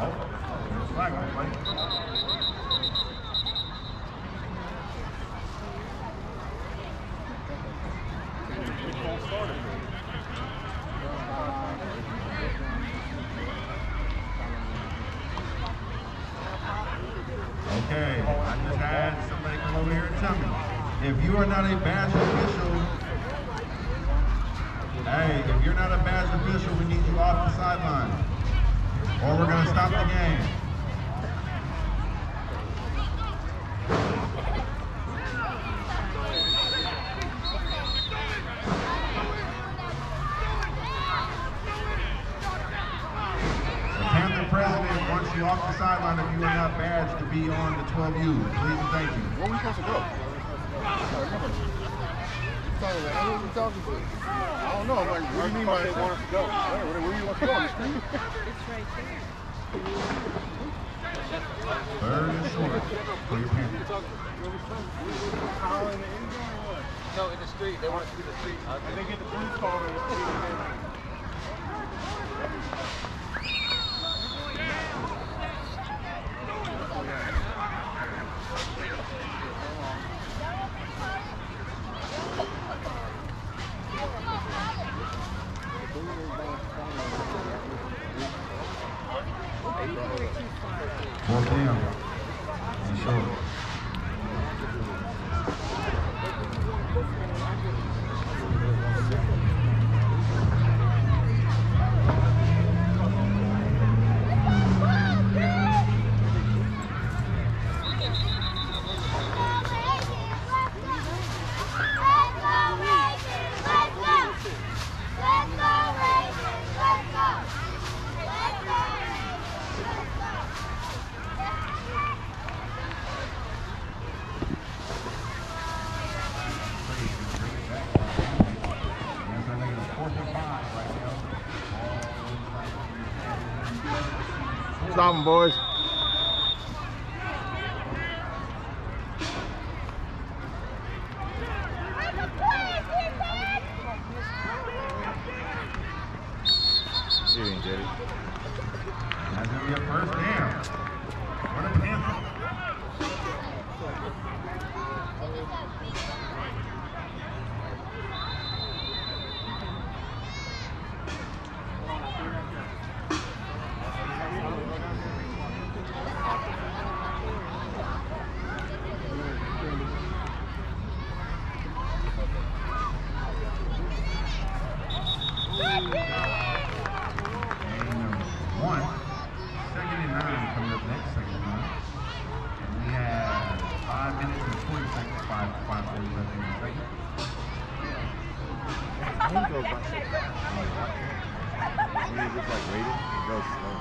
Okay, I just had somebody come over here and tell me, if you are not a badge official, hey, if you're not a badge official, we need you off the sideline, stop the game. The Panther president wants you off the sideline if you are not badged to be on the 12U. Please and thank you. Where we supposed to go? Talking about, who we talking to? I don't know. Like, what do you mean by they want to go? Where, where, where you want to go on the street? It's right there. Third and short for your Panthers. No, in the street. They want us to be the street. And they get the police call in the street. Fourth down. And Stop them, boys. You didn't get it. That's gonna be a first down. For the Panthers. Game number one. Second and nine coming up next, second and nine. And we have five minutes and 20 seconds, five, five forty left in the second. When you go by- When you like waiting, it goes slow.